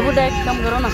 double diet कम करो ना